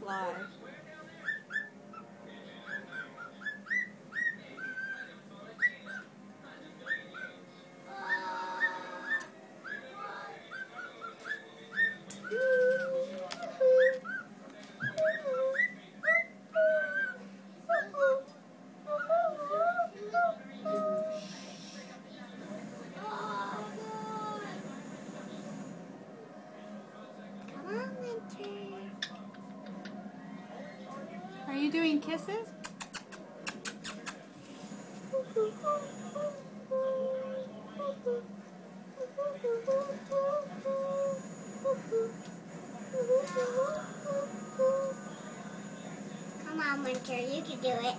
fly. Doing kisses? Come on, Winter, you can do it.